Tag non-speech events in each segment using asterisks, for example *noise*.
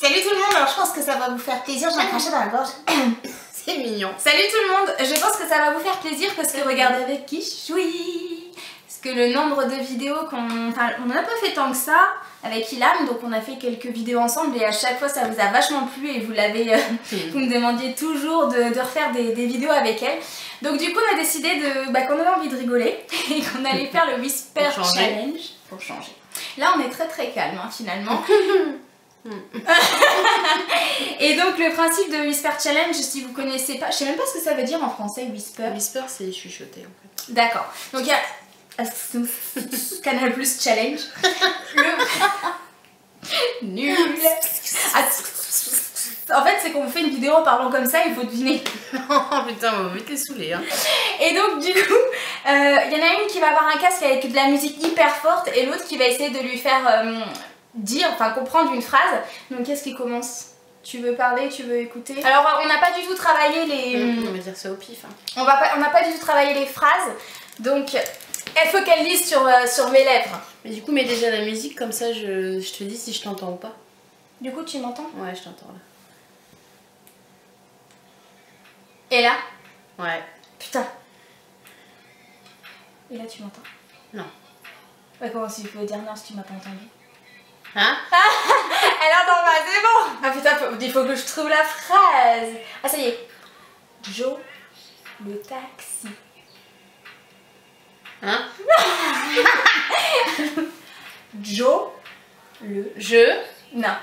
Salut tout le monde, alors je pense que ça va vous faire plaisir, j'ai un crachat dans la gorge. *coughs* C'est mignon. Salut tout le monde, je pense que ça va vous faire plaisir parce que regardez avec qui je suis. Parce que le nombre de vidéos qu'on... Enfin, on n'a pas fait tant que ça avec Ilam, donc on a fait quelques vidéos ensemble et à chaque fois ça vous a vachement plu et vous l'avez... euh, *laughs* vous me demandiez toujours de, de refaire des, des vidéos avec elle. Donc du coup on a décidé de, bah, qu'on avait envie de rigoler *laughs* et qu'on allait faire le Whisper Pour changer. Challenge. Pour changer. Là on est très très calme hein, finalement. *laughs* *laughs* Et donc le principe de Whisper Challenge, si vous connaissez pas, je sais même pas ce que ça veut dire en français Whisper. Whisper, c'est chuchoter en fait. D'accord. Donc il y a *laughs* Canal Plus Challenge. Le *laughs* nul. En fait, c'est qu'on fait une vidéo en parlant comme ça, il faut deviner. oh putain, on va vite les saouler. Hein. Et donc du coup, euh, il y en a une qui va avoir un casque avec de la musique hyper forte et l'autre qui va essayer de lui faire euh, dire, enfin comprendre une phrase. Donc qu'est-ce qui commence? Tu veux parler? Tu veux écouter? Alors on n'a pas du tout travaillé les... On va dire ça au pif. Hein. On va pas, on n'a pas du tout travaillé les phrases, donc elle faut qu'elle lise sur, euh, sur mes lèvres. Mais du coup, mets déjà la musique, comme ça je, je te dis si je t'entends ou pas. Du coup, tu m'entends? Ouais, je t'entends là. Et là? Ouais. Putain. Et là, tu m'entends? Non. Ouais, comment si tu pouvais dire non si tu m'as pas entendu? Hein *laughs* Elle entend pas, c'est bon Ah putain, il faut que je trouve la phrase Ah, ça y est. Joe, le taxi. Hein *laughs* Joe, le... Je. Non. *laughs*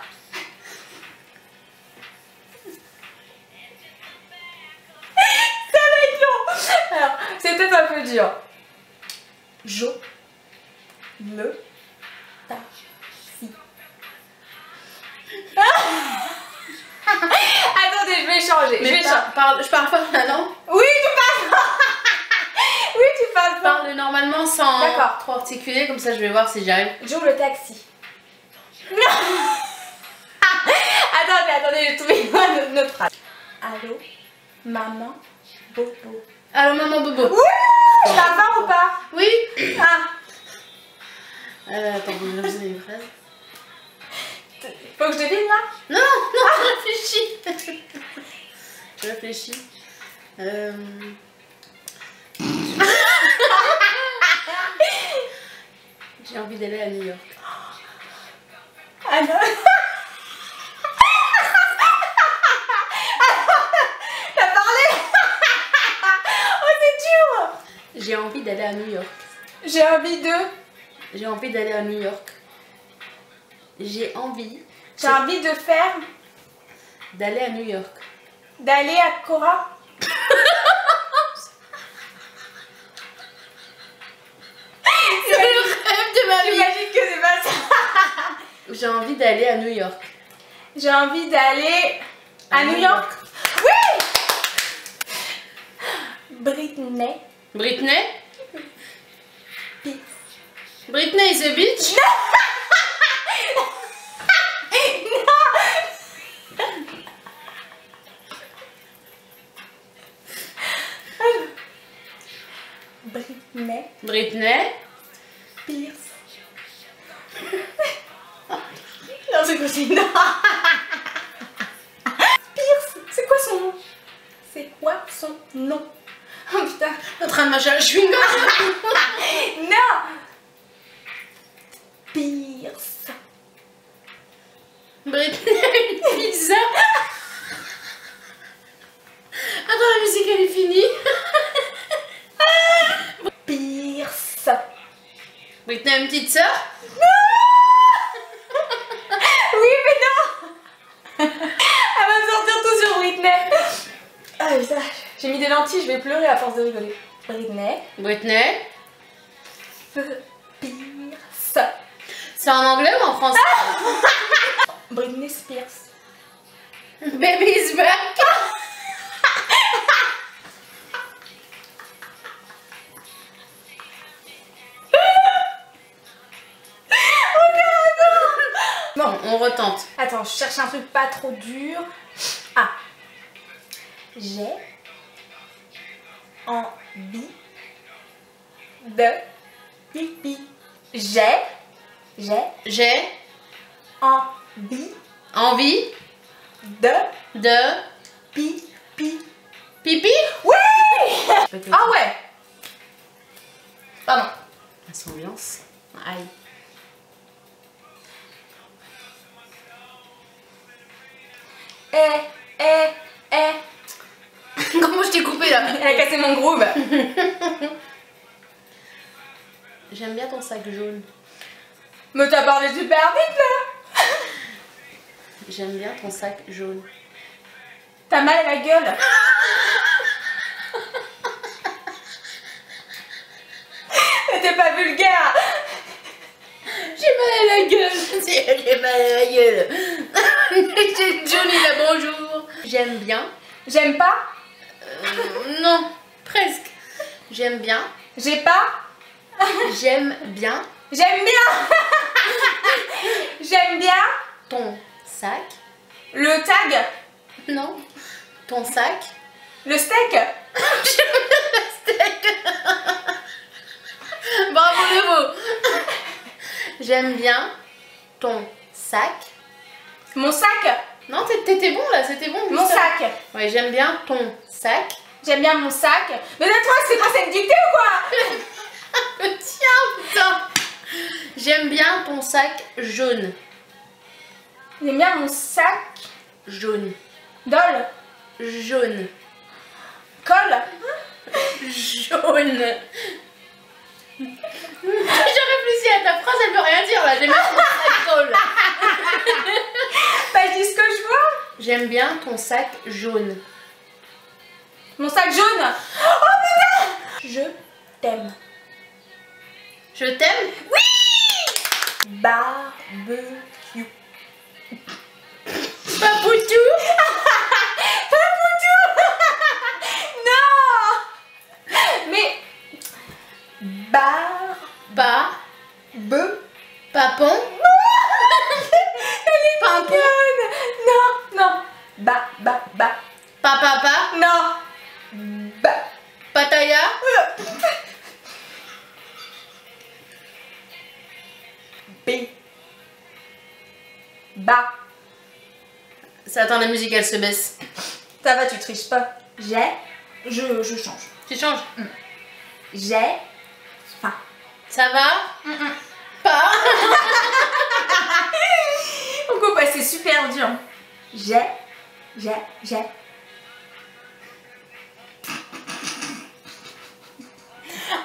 Ça va être long Alors, c'est peut-être un peu dur. Jo, le, taxi. *laughs* Attendez, je vais changer. je Mais vais par- changer. parle, je parle pas maintenant. Oui, tu parles *laughs* Oui, tu parles pas. Parle normalement sans trop articuler, comme ça je vais voir si j'y arrive. Joe, le taxi. *laughs* attendez, attendez, j'ai trouvé une autre- phrase. Allô, maman, bobo. Allô maman Bobo. Ouh, je la ou pas? Oui. Ah, Euh, attends, vous une phrase. Faut que je devine là Non, non, je réfléchis. je *laughs* réfléchis. Euh... J'ai envie d'aller à New York. Ah non *laughs* T'as parlé *laughs* Oh, c'est dur J'ai envie d'aller à New York. J'ai envie de... J'ai envie d'aller à New York. J'ai envie J'ai envie de faire... d'aller à New York. D'aller à Cora? *laughs* C'est le rêve de ma J'imagine que c'est pas ça J'ai envie d'aller à New York. J'ai envie d'aller à À New New York. Oui Britney. Britney? Britney is a bitch? *laughs* Britney Britney Spears. *laughs* non, c'est quoi c'est. Spears, *laughs* c'est quoi son nom? C'est quoi son nom? Oh putain. En train de manger un chewing Non Pierce. Britney pizza Attends, la musique elle est finie Pierce. Britney a une petite sœur? *laughs* Oui, mais non *laughs* Elle va me sortir tout sur Britney. Ah putain, j'ai mis des lentilles, je vais pleurer à force de rigoler. Britney. Britney Pierce. C'est en anglais ou en français? *laughs* Britney Spears. Baby is back on retente. Attends, je cherche un truc pas trop dur. Ah. J'ai envie de pipi. J'ai, j'ai J'ai envie Envie de de pipi. pipi? Oui. *laughs* Ah ouais Pardon. La ambiance. Aïe. Eh, eh, eh. Comment je t'ai coupé là Elle a cassé mon groove. J'aime bien ton sac jaune. Mais t'as parlé super vite là J'aime bien ton sac jaune. T'as mal à la gueule. *laughs* T'es pas vulgaire. J'ai mal à la gueule. *laughs* J'ai mal à la gueule. *laughs* C'est Johnny là, bonjour. J'aime bien. J'aime pas. Euh, non, presque. J'aime bien. J'ai pas. J'aime bien J'aime bien. J'aime bien ton sac. le tag, Non. Ton sac. le steak. *laughs* Bravo le mot. J'aime bien ton sac. Mon sac. Non, t'é- t'étais bon là, c'était bon. Mon sac. Ouais, j'aime bien ton sac. J'aime bien mon sac. Mais toi, c'est quoi cette dictée ou quoi? *laughs* Tiens, putain. J'aime bien ton sac jaune. J'aime bien mon sac. Jaune. Dol. Jaune. Colle. Jaune. *laughs* J'ai réfléchi à ta phrase, elle veut rien dire là. J'aime bien ton sac colle. *laughs* Bah, je dis ce que je vois. J'aime bien ton sac jaune. Mon sac jaune. Oh putain Je t'aime. Je t'aime? Barbecue. Papoutou. *laughs* *laughs* non Mais. Bar. Ba. Be. Papon. Pimpon. Conne. Non, Ba, ba, ba. Papapa. Non. Ba. Pataya? B. Ba. Ça attend la musique, elle se baisse. Ça va, tu triches pas. J'ai. Je, je change. Tu changes? J'ai. Faim. Ça va? Pas? *laughs* On coupe, c'est super dur. J'ai. J'ai. J'ai.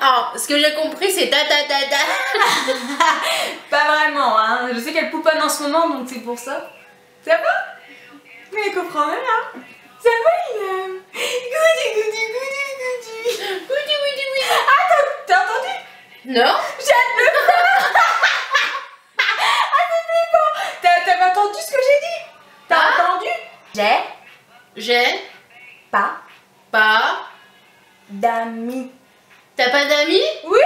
Alors, ce que j'ai compris, c'est ta ta ta ta. *laughs* Pas vraiment, hein. Je sais qu'elle pouponne en ce moment, donc c'est pour ça. Ça va? Mais elle comprend rien, hein. Ça va, il aime. Goudi, goudi, goudi, goudi. Oui, oui, oui, oui. Ah, t'as- entendu? Non J'ai hâte de. Ah, flippant. T'as- entendu ce que j'ai dit? T'as Ah. entendu? J'ai J'ai pas pas. d'amis. T'as pas d'amis? Oui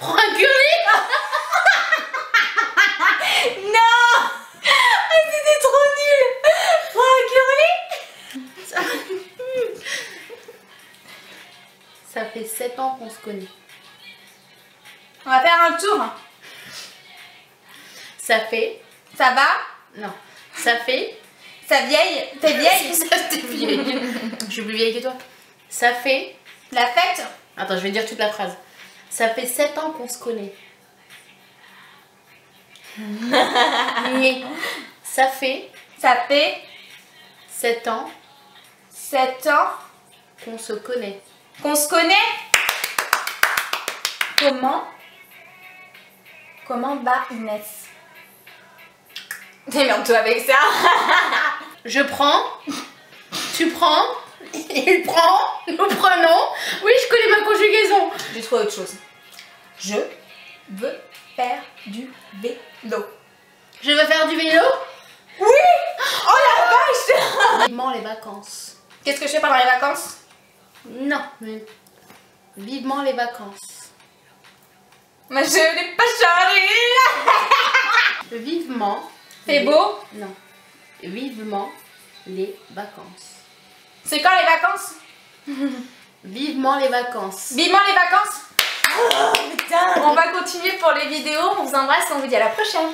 Prends un curly *laughs* Non Ah, c'était trop nul Oh, curly Ça... *laughs* Ça fait 7 ans qu'on se connaît. On va faire un tour. Ça fait. Ça va? Non. Ça fait. Ça vieille T'es vieille *laughs* Ça, t'es vieille. Je suis plus vieille que toi. Ça fait. La fête Attends, je vais dire toute la phrase. Ça fait 7 ans qu'on se connaît. *laughs* Ça fait Ça fait 7 ans 7 ans qu'on se connaît. qu'on se connaît Comment? Comment va Inès? Démerde-toi avec ça *laughs* Je prends, tu prends, il prend, nous prenons. Oui, je connais ma conjugaison. J'ai trouvé autre chose. Je veux faire du vélo. Je veux faire du vélo? Oui Oh la vache Vivement les vacances. Qu'est-ce que je fais pendant les vacances? Non, mais vivement les vacances. Mais je n'ai pas changé Vivement. C'est beau? Non. Vivement les vacances. C'est quand les vacances? *laughs* Vivement les vacances. Vivement les vacances? Oh putain On va continuer pour les vidéos, on vous embrasse, on vous dit à la prochaine